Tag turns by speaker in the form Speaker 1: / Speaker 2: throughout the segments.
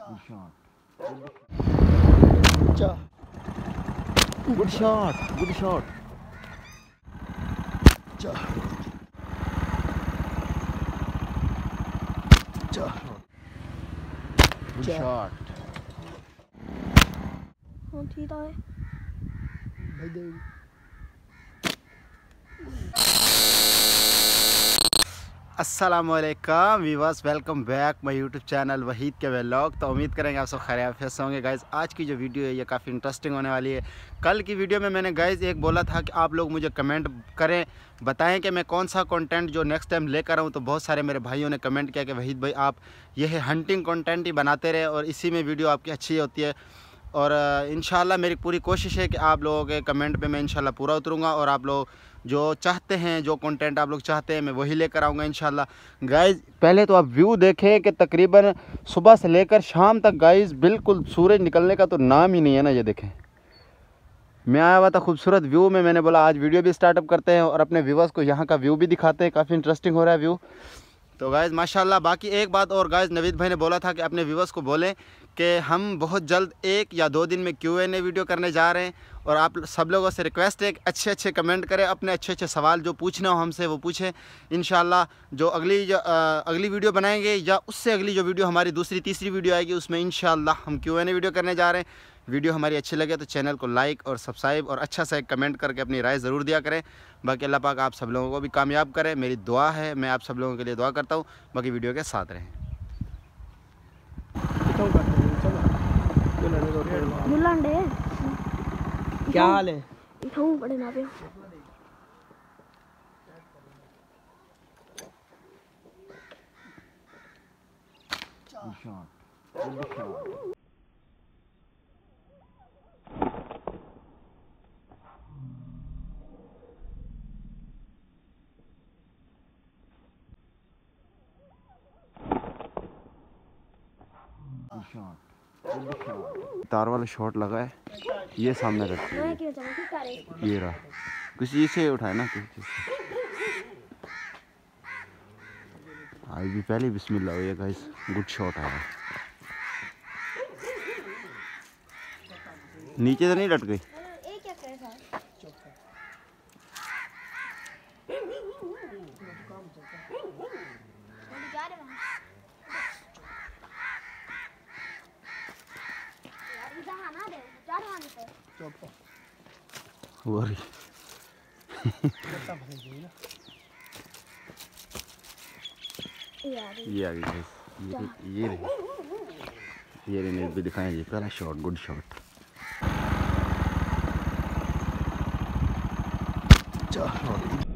Speaker 1: Good shot. Good shot.
Speaker 2: Good shot.
Speaker 1: Good
Speaker 2: shot.
Speaker 3: Good shot. Want
Speaker 2: to die?
Speaker 1: Aslam viewers welcome back my YouTube channel Waheed के vlog तो उम्मीद करेंगे आप सब खैरियत से होंगे। गाइज़ आज की जो वीडियो है, ये काफ़ी इंटरेस्टिंग होने वाली है। कल की वीडियो में मैंने गाइज़ एक बोला था कि आप लोग मुझे कमेंट करें, बताएँ कि मैं कौन सा कंटेंट जो नेक्स्ट टाइम लेकर आऊँ। तो बहुत सारे मेरे भाइयों ने कमेंट किया कि वहीद भाई, आप, ये हंटिंग कॉन्टेंट ही बनाते रहे और इसी में वीडियो आपकी अच्छी होती है। और इन मेरी पूरी कोशिश है कि आप लोगों के कमेंट पे मैं इंशाल्लाह पूरा उतरूँगा और आप लोग जो चाहते हैं, जो कंटेंट आप लोग चाहते हैं, मैं वही लेकर आऊँगा इंशाल्लाह। गाइस पहले तो आप व्यू देखें कि तकरीबन सुबह से लेकर शाम तक गाइस बिल्कुल सूरज निकलने का तो नाम ही नहीं है ना, ये देखें। मैं आया हुआ था खूबसूरत व्यू में, मैंने बोला आज वीडियो भी स्टार्टअप करते हैं और अपने व्यूवर्स को यहाँ का व्यू भी दिखाते हैं, काफ़ी इंटरेस्टिंग हो रहा है व्यू तो गायज़ माशाल्लाह, बाकी एक बात और गायज़ नवीद भाई ने बोला था कि अपने व्यूवर्स को बोलें कि हम बहुत जल्द एक या दो दिन में क्यू एन ए वीडियो करने जा रहे हैं और आप सब लोगों से रिक्वेस्ट है कि अच्छे अच्छे कमेंट करें, अपने अच्छे अच्छे सवाल जो पूछना हो हमसे, वो पूछें। इन जो अगली जो अगली वीडियो बनाएँगे या उससे अगली जो वीडियो हमारी दूसरी, तीसरी वीडियो आएगी, उसमें इन हम क्यू एन ए वीडियो करने जा रहे हैं। वीडियो हमारी अच्छी लगे तो चैनल को लाइक और सब्सक्राइब और अच्छा सा एक कमेंट करके अपनी राय ज़रूर दिया करें। बाकी अल्लाह पाक आप सब लोगों को भी कामयाब करें। मेरी दुआ है मैं आप सब लोगों के लिए दुआ करता हूँ। बाकी वीडियो के साथ रहें।
Speaker 2: क्या हाल है?
Speaker 3: इठाऊं बड़े ना
Speaker 1: तार वाला शॉट लगा है। ये सामने रखी है ये रहा। किसी इसे से उठाए ना आज भी पहले बिस्मिल्लाह हो गया गाइस गुड शॉट आया। नीचे तो नहीं लट गई
Speaker 3: ये क्या करे था जा रहे हैं यार इधर आना दे जा रहे हैं पे यार
Speaker 1: ये आ गई ये ये रही. ये रही भी दिखाएँ जी पहला शॉट गुड शॉट
Speaker 2: चा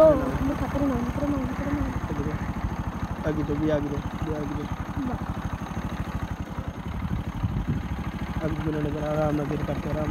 Speaker 3: ब्रो मैं खतरे में खतरे में खतरे में
Speaker 2: आगे तो भी आगे दो भी आगे दो अब गुना नज़र आराम ना देर करते आराम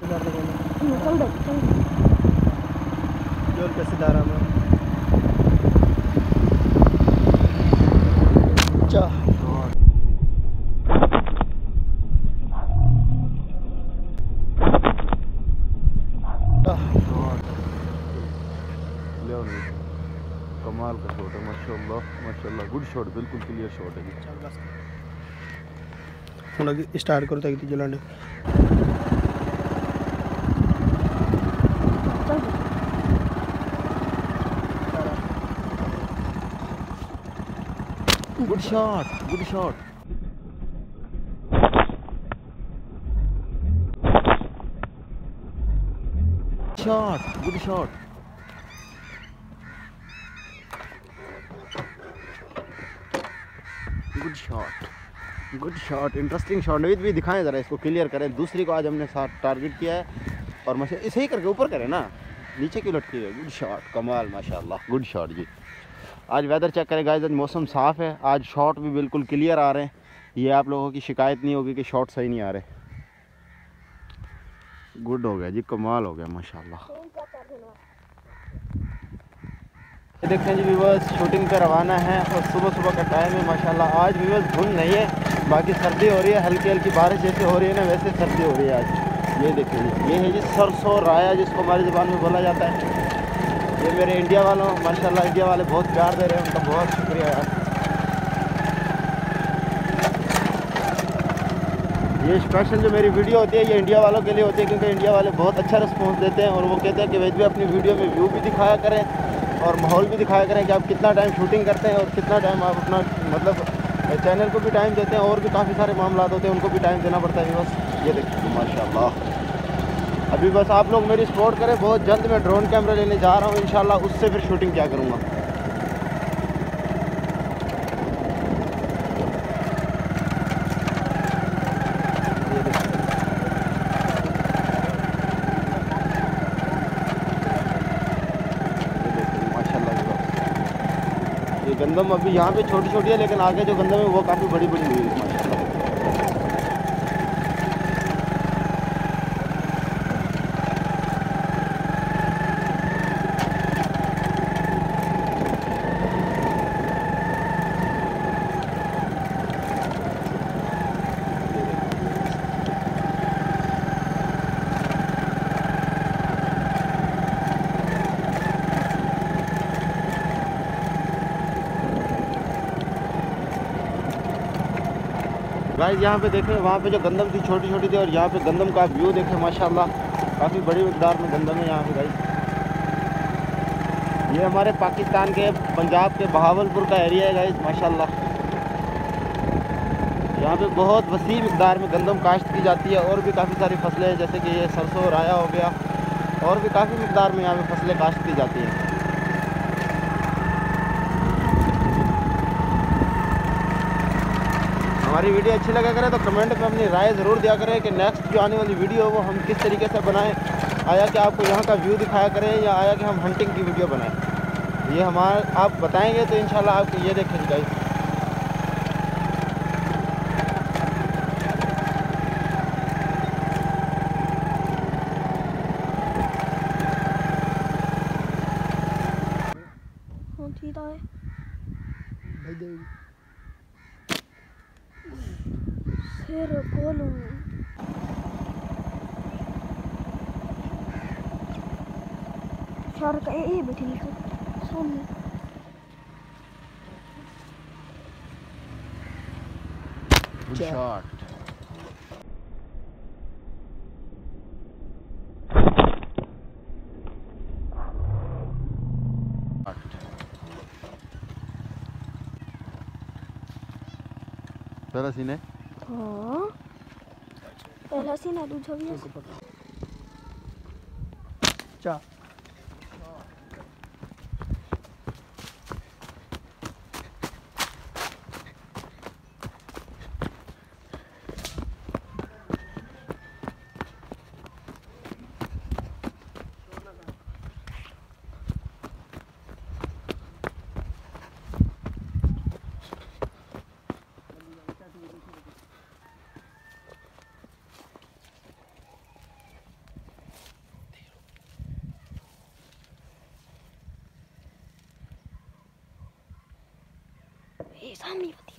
Speaker 2: ज़ोर कैसे दारा में
Speaker 1: कमाल का शॉट है। माशाल्लाह माशाल्लाह गुड शॉट बिल्कुल क्लियर शॉट है। जी
Speaker 2: स्टार्ट करो
Speaker 3: तक जलाने
Speaker 1: good shot good shot shot good shot good shot good shot interesting shot Naveed भी दिखाएँ ज़रा इसको क्लियर करें। दूसरी को आज हमने साथ टारगेट किया है और मशा इसे ही करके ऊपर करें ना? नीचे क्यों लटकी हुई गुड शॉट कमाल, माशाल्लाह। गुड शॉट जी। आज वेदर चेक करें गाइस आज मौसम साफ़ है, आज शॉट भी बिल्कुल क्लियर आ रहे हैं। ये आप लोगों की शिकायत नहीं होगी कि शॉट सही नहीं आ रहे। गुड हो गया जी, कमाल हो गया, माशाल्लाह। ये हैं जी व्यूवर्स शूटिंग पे रवाना है और सुबह सुबह का टाइम है, माशाल्लाह। आज व्यूवर्स धुंध नहीं है, बाकी सर्दी हो रही है, हल्की हल्की बारिश जैसे हो रही है ना, वैसे सर्दी हो रही है आज। ये देखिए ये है जी सरसों राया, जिसको हमारी ज़बान में बोला जाता है। ये मेरे इंडिया वालों, माशाल्लाह इंडिया वाले बहुत प्यार दे रहे हैं, उनका बहुत शुक्रिया यार। ये स्पेशल जो मेरी वीडियो होती है, ये इंडिया वालों के लिए होती है, क्योंकि इंडिया वाले बहुत अच्छा रिस्पॉन्स देते हैं और वो कहते हैं कि वैसे भी अपनी वीडियो में व्यू भी दिखाया करें और माहौल भी दिखाया करें कि आप कितना टाइम शूटिंग करते हैं और कितना टाइम आप अपना मतलब चैनल को भी टाइम देते हैं और भी काफ़ी सारे मामला होते हैं, उनको भी टाइम देना पड़ता है बस, ये देखिए, माशाल्लाह। अभी बस आप लोग मेरी सपोर्ट करें, बहुत जल्द मैं ड्रोन कैमरा लेने जा रहा हूँ, इंशाल्लाह उससे फिर शूटिंग क्या करूँगा। गंदम अभी यहाँ पे छोटी छोटी है, लेकिन आगे जो गंदम है वो काफ़ी बड़ी बड़ी हुई है माशाल्लाह गाइस यहाँ पे देखें, वहाँ पे जो गंदम थी छोटी छोटी थी, और यहाँ पे गंदम का व्यू देखें, माशाल्लाह। काफ़ी बड़ी मकदार में गंदम है यहाँ पे गाइस ये हमारे पाकिस्तान के, पंजाब के बहावलपुर का एरिया है गाइस माशाल्लाह। यहाँ पे बहुत वसी मकदार में गंदम काश्त की जाती है, और भी काफ़ी सारी फ़सलें हैं, जैसे कि ये सरसों, राया हो गया, और भी काफ़ी मकदार में यहाँ पे फ़सलें काश्त की जाती हैं। हमारी वीडियो अच्छी लगा करें तो कमेंट में अपनी राय ज़रूर दिया करें कि नेक्स्ट जो आने वाली वीडियो वो हम किस तरीके से बनाएँ। आया कि आपको यहाँ का व्यू दिखाया करें या आया कि हम हंटिंग की वीडियो बनाएँ। ये हमारा आप बताएँगे तो इन आपको ये देखेंगे guys
Speaker 3: tulong. Sorry ka eh, ba't hindi. Good shot.
Speaker 1: Pero
Speaker 2: sino?
Speaker 1: Oh. पहला सीन है
Speaker 3: दूसरा भी है।
Speaker 2: चा
Speaker 3: ए सामने होती